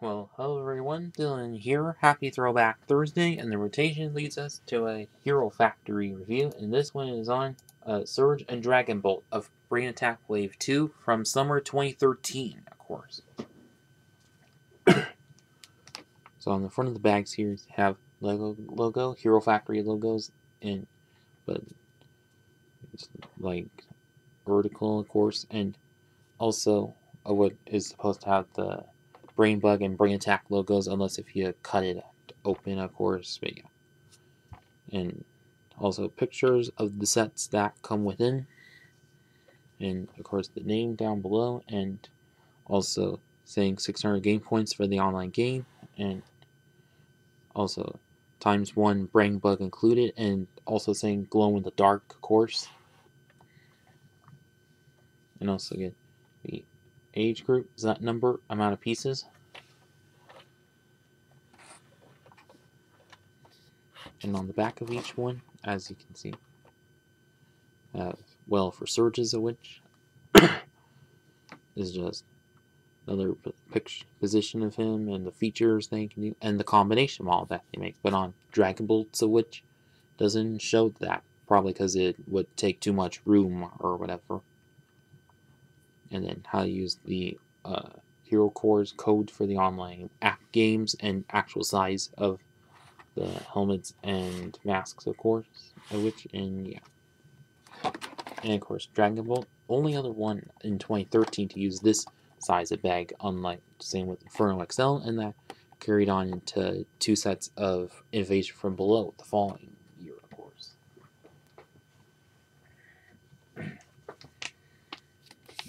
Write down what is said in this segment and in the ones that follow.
Well, hello everyone, Dylan here. Happy Throwback Thursday, and the rotation leads us to a Hero Factory review, and this one is on uh, Surge and Dragon Bolt of Brain Attack Wave 2 from summer 2013, of course. so on the front of the bags here, have Lego logo, Hero Factory logos, and but it's like vertical, of course, and also uh, what is supposed to have the Brain Bug and Brain Attack logos, unless if you cut it open, of course. But yeah. And also pictures of the sets that come within. And of course the name down below. And also saying 600 game points for the online game. And also times one Brain Bug included. And also saying glow in the dark, of course. And also get age group? Is that number amount of pieces? And on the back of each one as you can see uh, well for surges of which is just another picture position of him and the features they can do and the combination model that they make. But on dragon bolts of which doesn't show that probably because it would take too much room or whatever and then how to use the uh, Hero Cores code for the online app games and actual size of the helmets and masks, of course, which, and yeah. And of course, Dragon Bolt, only other one in 2013 to use this size of bag, unlike same with Furno XL, and that carried on into two sets of Invasion from Below the following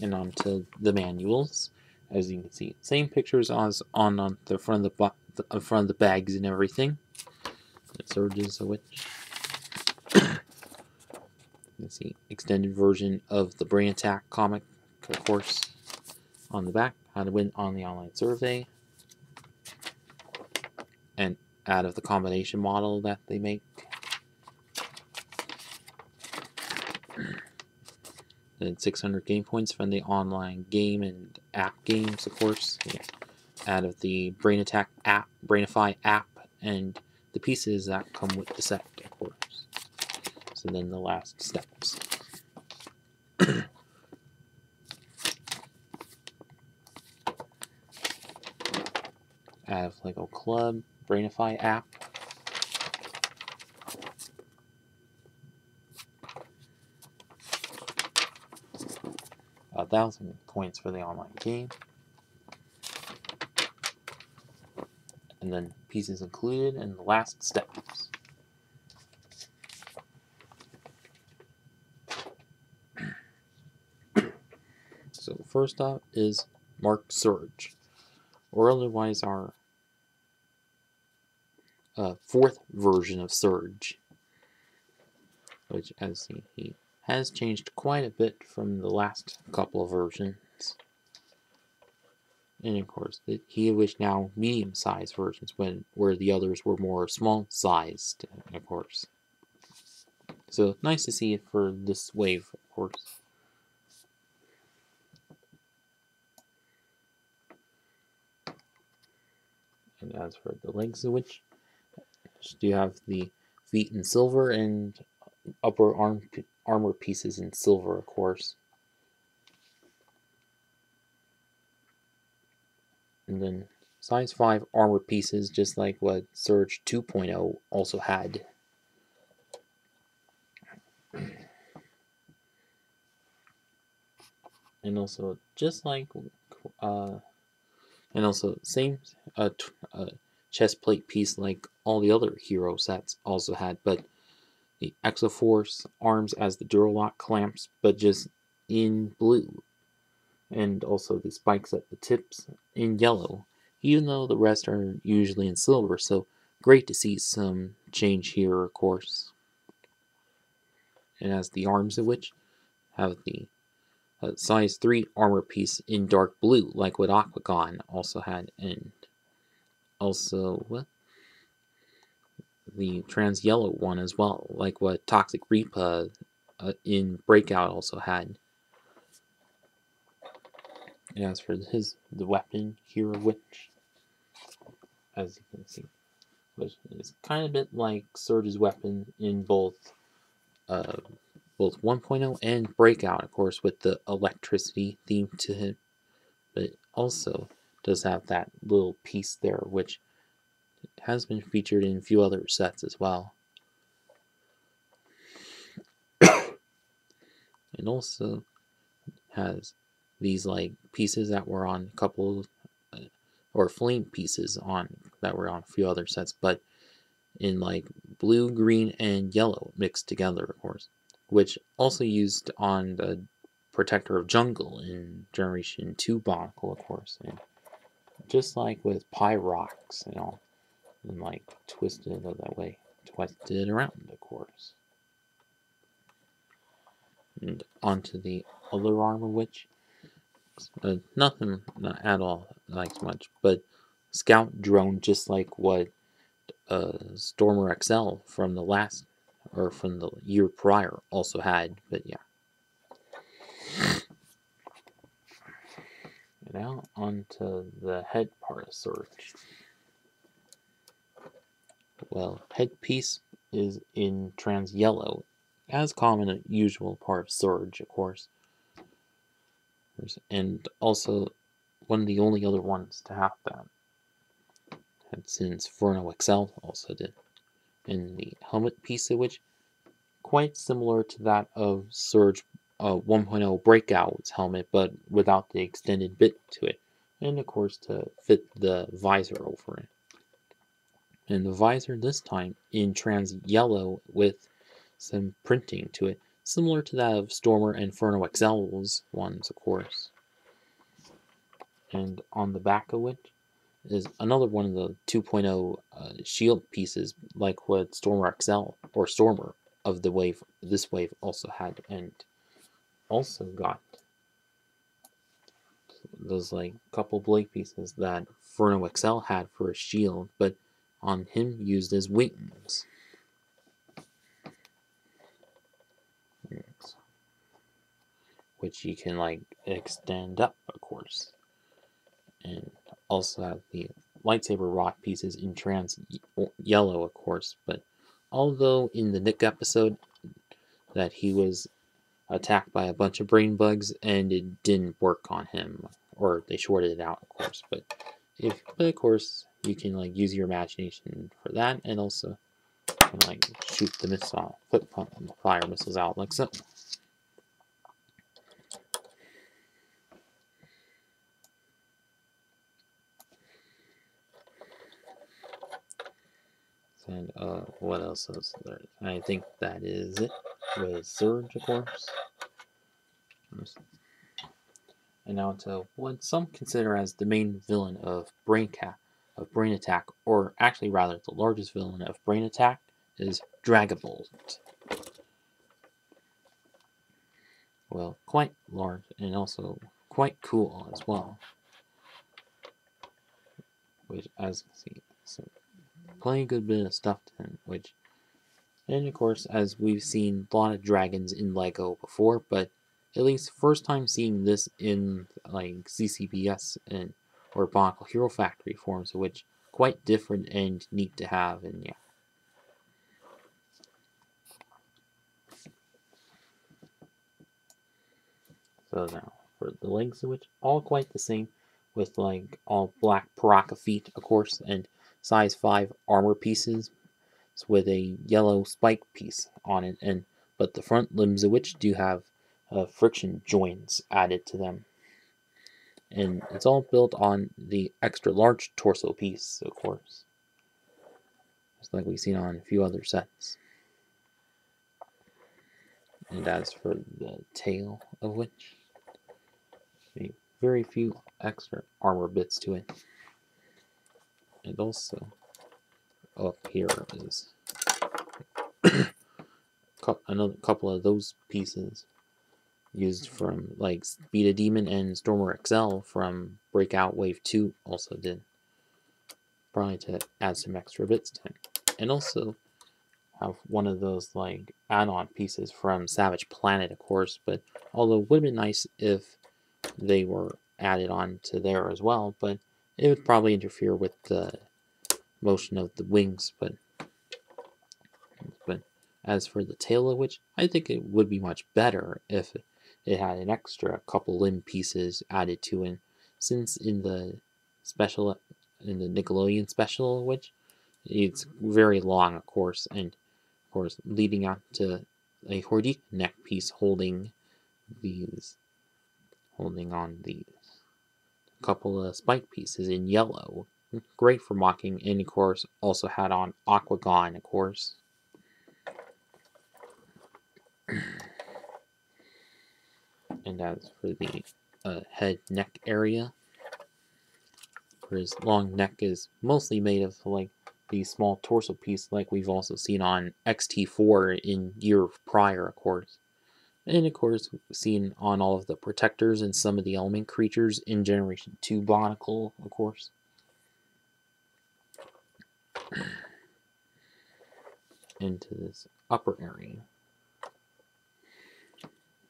and onto the manuals. As you can see, same pictures as on, on the front of the, the uh, front of the bags and everything. The surges of which. you can see extended version of the Brain Attack comic, of course, on the back. How to win on the online survey. And out of the combination model that they make. And 600 game points from the online game and app games, of course. Yeah. Out of the Brain Attack app, Brainify app, and the pieces that come with the set, of course. So then the last steps. out of Lego Club, Brainify app, a thousand points for the online game. And then pieces included and the last steps. so first up is Mark Surge, or otherwise our uh, fourth version of Surge, which as he, he has changed quite a bit from the last couple of versions. And of course, he was now medium-sized versions, when where the others were more small-sized, of course. So nice to see it for this wave, of course. And as for the legs of which, you have the feet in silver and upper arm armor pieces in silver, of course. And then size 5 armor pieces, just like what Surge 2.0 also had. And also, just like, uh, and also same uh, uh, chest plate piece like all the other hero sets also had, but the Exoforce arms as the Duralock clamps, but just in blue. And also the spikes at the tips in yellow, even though the rest are usually in silver, so great to see some change here, of course. And as the arms of which have the uh, size 3 armor piece in dark blue, like what Aquagon also had, and also, what? The trans yellow one as well, like what Toxic Reaper uh, in Breakout also had. And as for his the weapon here, which as you can see, which is kind of a bit like Surge's weapon in both uh, both 1.0 and Breakout, of course, with the electricity theme to him, but also does have that little piece there, which has been featured in a few other sets as well. and also has these like pieces that were on a couple uh, or flame pieces on that were on a few other sets, but in like blue, green, and yellow mixed together, of course, which also used on the Protector of Jungle in Generation 2 Bionicle, of course, and just like with Pyrox, you know, and like twisted it that way, twisted it around, of course. And onto the other armor, which uh, nothing not at all like much, but scout drone, just like what uh, Stormer XL from the last or from the year prior also had, but yeah. now onto the head part of Surge. Well, headpiece is in trans yellow, as common a usual part of Surge, of course. And also one of the only other ones to have that. And since Furno XL also did. And the helmet piece of which quite similar to that of Surge uh, 1.0 Breakout's helmet, but without the extended bit to it. And of course to fit the visor over it. And the visor this time in trans yellow with some printing to it, similar to that of Stormer and Furno XL's ones, of course. And on the back of it is another one of the 2.0 uh, shield pieces, like what Stormer XL or Stormer of the wave, this wave also had, and also got those like couple blade pieces that Inferno XL had for a shield, but on him used as wings. Which you can like extend up, of course. And also have the lightsaber rock pieces in trans yellow, of course, but although in the Nick episode that he was attacked by a bunch of brain bugs and it didn't work on him, or they shorted it out, of course. But if, but of course, you can like use your imagination for that, and also like shoot the missile, flip fire missiles out like so. And uh, what else is there? I think that is it with Surge, of course. And now to what some consider as the main villain of Brain Cat of Brain Attack, or actually rather the largest villain of Brain Attack, is Dragon Bolt. Well, quite large and also quite cool as well. Which, as you can see, so plenty good bit of stuff to him, which, and of course, as we've seen a lot of dragons in LEGO before, but at least first time seeing this in like CCBS and or Bionicle Hero Factory forms, which quite different and neat to have, and yeah. So now, for the legs of which, all quite the same, with like all black Piraka feet, of course, and size 5 armor pieces with a yellow spike piece on it, and but the front limbs of which do have uh, friction joints added to them and it's all built on the extra large torso piece, of course, just like we've seen on a few other sets. And as for the tail of which, very few extra armor bits to it. And also, up here is another couple of those pieces used from like Speeda Demon and Stormer XL from Breakout Wave 2 also did. Probably to add some extra bits to it. And also have one of those like add-on pieces from Savage Planet, of course, but although it would have been nice if they were added on to there as well, but it would probably interfere with the motion of the wings, but but as for the tail of which, I think it would be much better if it had an extra couple limb pieces added to it, since in the special in the Nickelodeon special, which it's very long, of course, and of course leading out to a Hordika neck piece holding these, holding on these A couple of spike pieces in yellow. Great for mocking, and of course also had on Aquagon, of course. and as for the uh, head neck area, for his long neck is mostly made of like the small torso piece like we've also seen on XT4 in year prior, of course. And of course, seen on all of the protectors and some of the element creatures in Generation 2 Bionicle, of course. Into this upper area,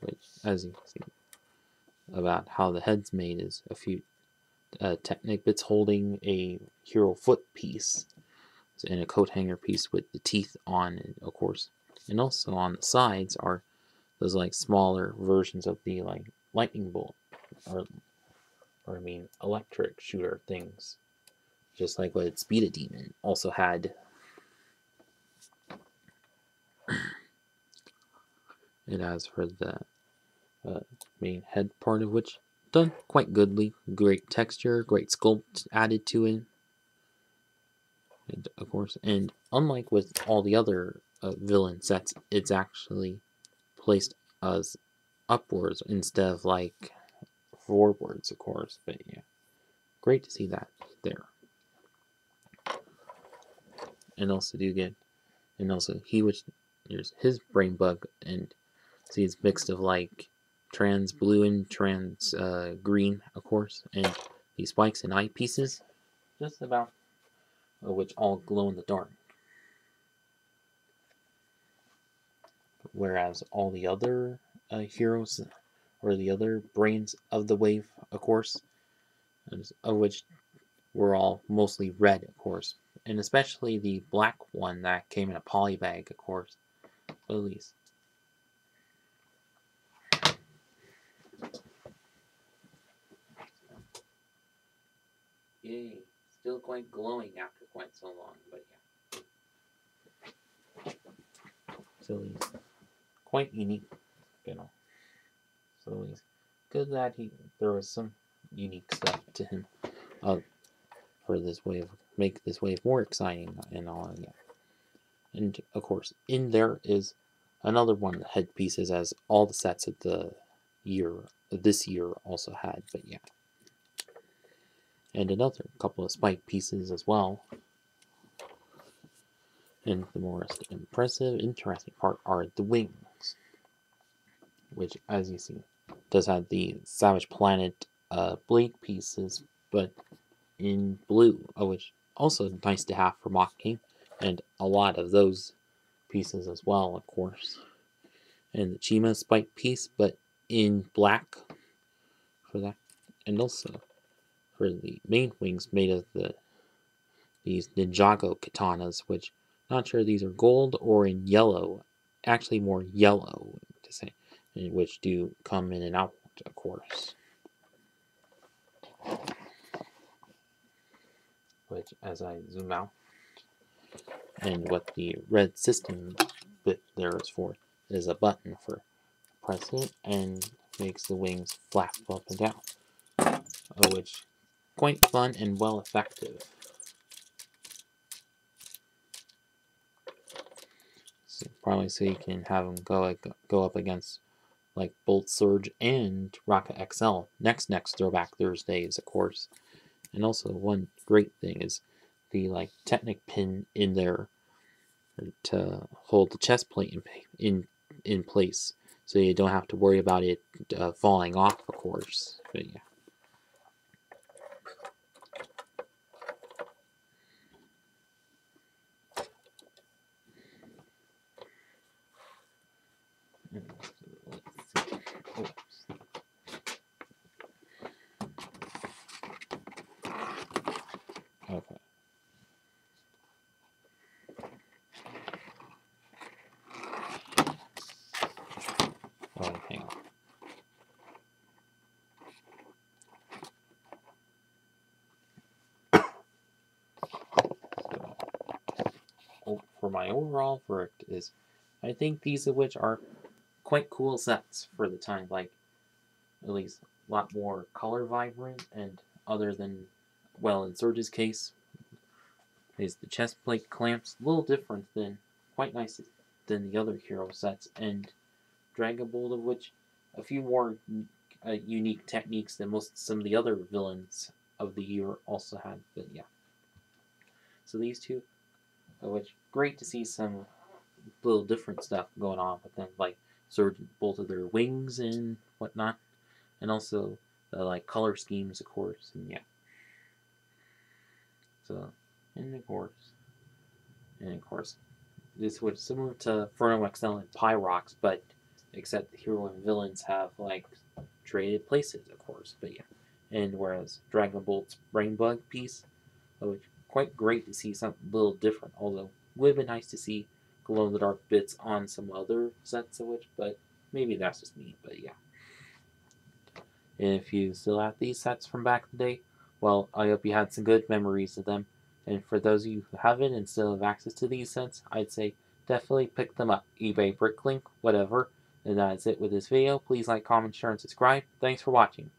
which, as you can see, about how the head's made is a few uh, Technic bits holding a hero foot piece and a coat hanger piece with the teeth on it, of course. And also on the sides are those like smaller versions of the like lightning bolt or or I mean electric shooter things. Just like what Speeda Demon also had. And as for the uh, main head part of which done quite goodly. Great texture, great sculpt added to it. And of course, and unlike with all the other uh, villain sets, it's actually placed as upwards instead of like forwards, of course. But yeah, great to see that there. And also do get, and also he which there's his brain bug and see it's mixed of like trans blue and trans uh, green, of course, and these spikes and eyepieces, just about, uh, which all glow in the dark. Whereas all the other uh, heroes, or the other brains of the wave, of course, of which were all mostly red, of course, and especially the black one that came in a poly bag, of course, at least. Yay, still quite glowing after quite so long, but yeah. So he's quite unique, you know. So he's good that he there was some unique stuff to him uh, for this wave, make this wave more exciting and all of that. And of course, in there is another one of the headpieces, as all the sets of the year, this year also had. But yeah and another couple of spike pieces as well. And the most impressive, interesting part are the wings, which, as you see, does have the Savage Planet uh, pieces, but in blue, which also nice to have for mocking, and a lot of those pieces as well, of course. And the Chima spike piece, but in black for that, and also for the main wings made of the these Ninjago katanas, which not sure these are gold or in yellow, actually more yellow to say, which do come in and out, of course. Which, as I zoom out, and what the red system bit there is for is a button for pressing it and makes the wings flap up and down, uh, which quite fun and well effective. So probably so you can have them go go up against like Bolt Surge and Rocka XL next next Throwback Thursdays, of course. And also one great thing is the like Technic pin in there to hold the chest plate in in in place, so you don't have to worry about it uh, falling off, of course. But yeah. So, oh, for my overall verdict is, I think these of which are quite cool sets for the time, like at least a lot more color vibrant and other than, well, in Surge's case, is the chest plate clamps a little different than quite nice than the other hero sets and Dragon Bolt of which a few more uh, unique techniques than most some of the other villains of the year also had. But yeah, so these two, which great to see some little different stuff going on with them, like sort of both of their wings and whatnot, and also the like color schemes, of course, and yeah. So, and of course, and of course, this was similar to Furno XL and Pyrox, but except the hero and villains have like traded places, of course. But yeah, and whereas Dragon Bolt's Brainbug piece, which quite great to see something a little different. Although would have been nice to see glow in the dark bits on some other sets of which, but maybe that's just me. But yeah. If you still have these sets from back in the day, well, I hope you had some good memories of them. And for those of you who haven't and still have access to these sets, I'd say definitely pick them up. eBay, Bricklink, whatever. And that's it with this video. Please like, comment, share, and subscribe. Thanks for watching.